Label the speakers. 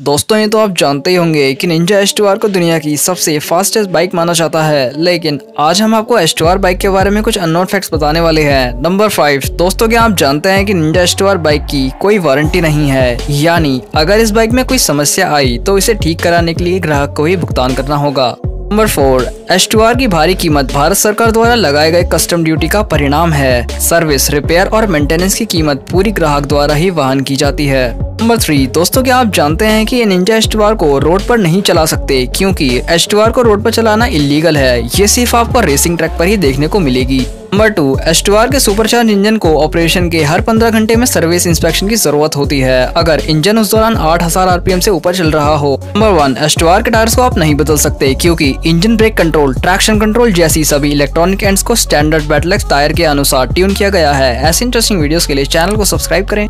Speaker 1: दोस्तों, ये तो आप जानते ही होंगे कि निंजा एस को दुनिया की सबसे फास्टेस्ट बाइक माना जाता है। लेकिन आज हम आपको एस बाइक के बारे में कुछ अननोन फैक्ट्स बताने वाले हैं। नंबर फाइव दोस्तों, क्या आप जानते हैं कि निंजा एस बाइक की कोई वारंटी नहीं है? यानी, अगर इस बाइक में कोई समस्या आई तो इसे ठीक कराने के लिए ग्राहक को ही भुगतान करना होगा। नंबर फोर एस की भारी कीमत भारत सरकार द्वारा लगाए गए कस्टम ड्यूटी का परिणाम है। सर्विस रिपेयर और मेंटेनेंस की कीमत पूरी ग्राहक द्वारा ही वाहन की जाती है। नंबर थ्री दोस्तों क्या आप जानते हैं कि निंजा एस को रोड पर नहीं चला सकते? क्योंकि एस को रोड पर चलाना इलीगल है। ये सिर्फ़ आपको रेसिंग ट्रैक पर ही देखने को मिलेगी। नंबर टू एस्टुआर के सुपरचार्ज इंजन को ऑपरेशन के हर 15 घंटे में सर्विस इंस्पेक्शन की ज़रूरत होती है। अगर इंजन उस दौरान 8000 आरपीएम से ऊपर चल रहा हो। नंबर वन एस्टुआर के टायर्स को आप नहीं बदल सकते, क्योंकि engine brake control traction control जैसी सभी इलेक्ट्रॉनिक एंड्स को स्टैंडर्ड बैटलेक्स टायर के अनुसार ट्यून किया गया है। ऐसे इंटरेस्टिंग वीडियोस के लिए चैनल को सब्सक्राइब करें।